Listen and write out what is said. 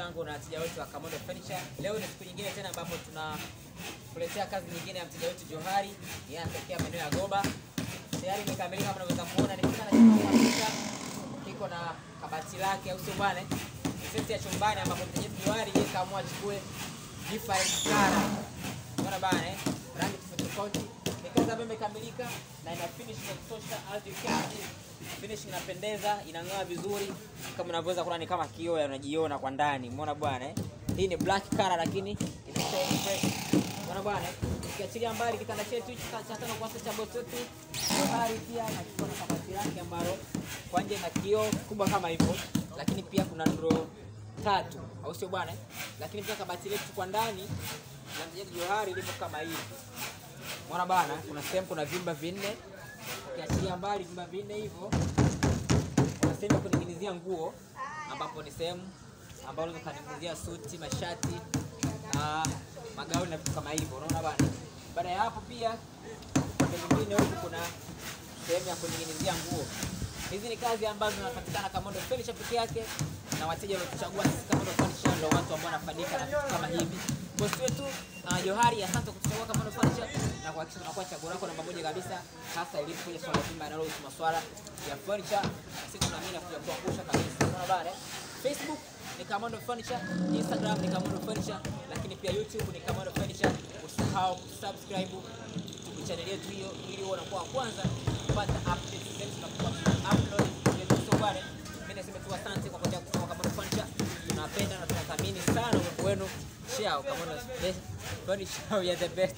zangu na wateja wetu wa Kamondo Furniture. Leo ni siku nyingine tena ambapo tunakuletea kazi nyingine ya mteja wetu Johari, yeye anatokea maeneo ya Goba. Tayari imekamilika kama unavyoweza kuona, ni kitanda cha kiko na kabati lake, au sio bwana? Ni seti ya chumbani ambapo mteja wetu Johari yeye kaamua achukue different color. Unaona bana eh? Rangi tofauti tofauti. Kazi imekamilika na ina finish ya kutosha as you can see. Finish inapendeza, inang'aa vizuri. Kama unavyoweza kuona ni kama kioo unajiona kwa ndani. Umeona bwana eh? Hii ni black color lakini ina style fresh. Umeona bwana eh? Ukiachilia mbali kitanda chetu hichi cha tano kwa sasa cha boss wetu. Johari pia na kiko na kabati lake ambalo kwa nje na kioo kubwa kama hivyo. Lakini pia kuna draw tatu, au sio bwana? Lakini pia kabati letu kwa ndani na mjengo Johari lipo kama hivi. mwana bana, kuna sehemu kuna vyumba vinne. Ukiachilia mbali vyumba vinne hivyo, kuna sehemu ya kuning'inizia nguo ambapo ni sehemu ambayo unaweza kuning'inizia suti, mashati, ah, magauni na vitu kama hivyo. Unaona bana. Baada ya hapo pia upande mwingine huku kuna sehemu ya kuning'inizia nguo. Hizi ni kazi ambazo zinapatikana Kamondo Furniture peke yake na wateja waliotuchagua sisi kama Kamondo Furniture ndio watu ambao wanafaidika na vitu kama hivi. Bosi wetu uh, Johari, asante kutuchagua Kamondo Furniture na kuhakikisha tunakuwa chaguo lako namba moja kabisa, hasa ilipokuja swala zima linalohusu masuala ya furniture. Sisi tunaamini kuja kuangusha kabisa. Unaona bana? Facebook ni Kamondo Furniture, Instagram ni Kamondo Furniture, lakini pia YouTube ni Kamondo Furniture. Usisahau kusubscribe YouTube channel yetu hiyo ili uwe unakuwa wa kwanza naamini sana umekuwenu. Ciao, kama unasubiri. Kwani ciao ya the best.